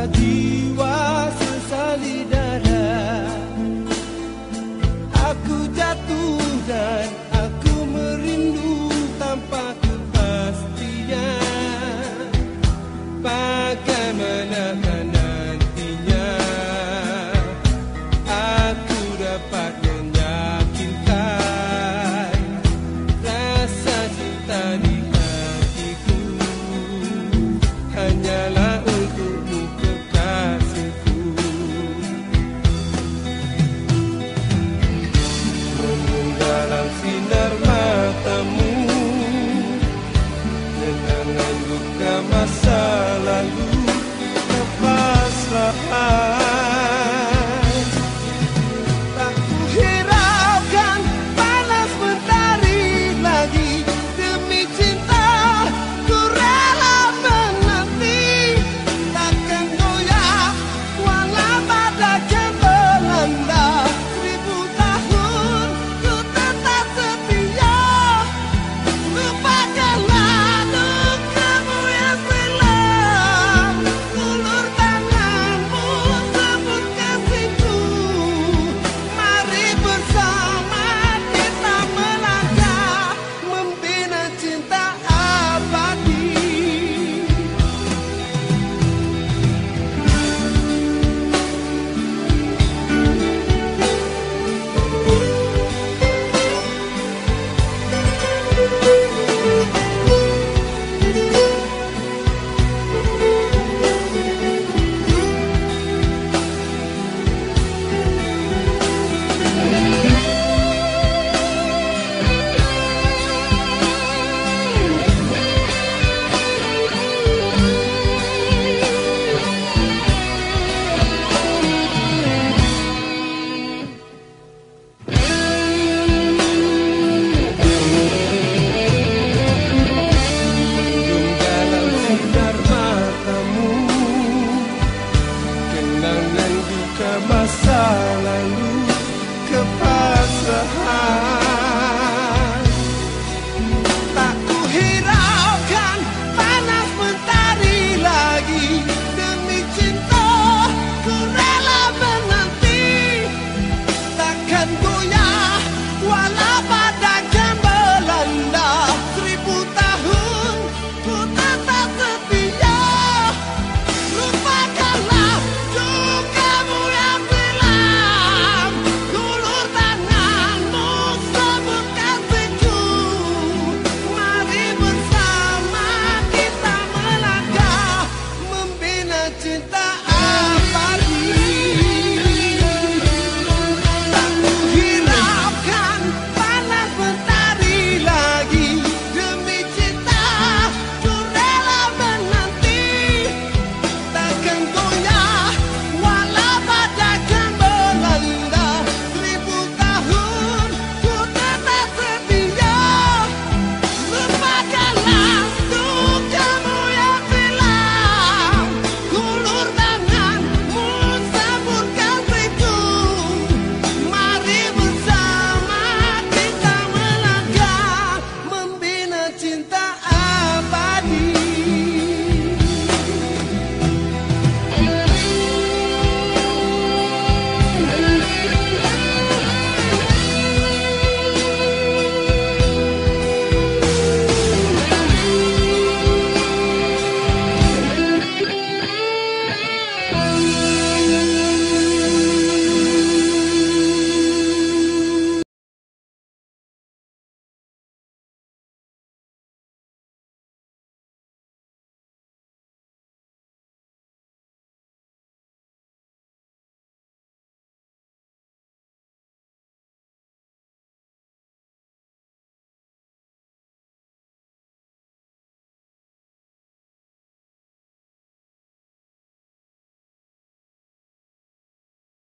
lagi masa lalu kepasrahan.